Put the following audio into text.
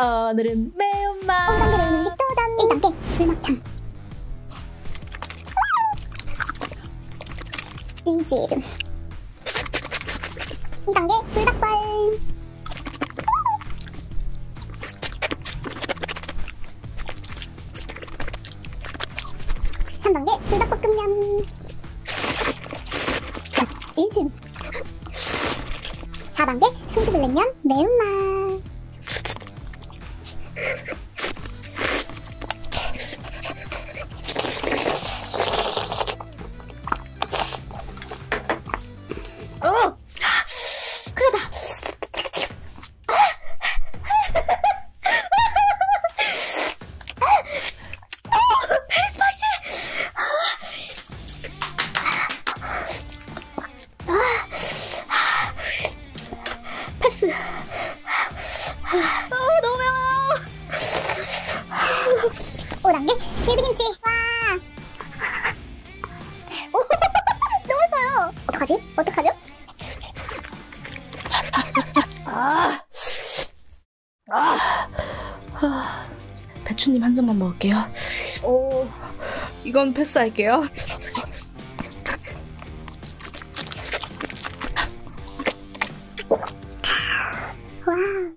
오늘은 매운맛. 5단계 매운 음식 도전 1단계 불막창. 이지 2단계 불닭발. 3단계 불닭볶음면. 이지 4단계 승주불냉면 매운맛 아, 너무 매워요 5단계 실비김치 와 오, 너무 써요 어떡하지? 어떡하죠? 아, 아, 아, 배추님 한 점만 먹을게요. 오, 이건 패스할게요. wow.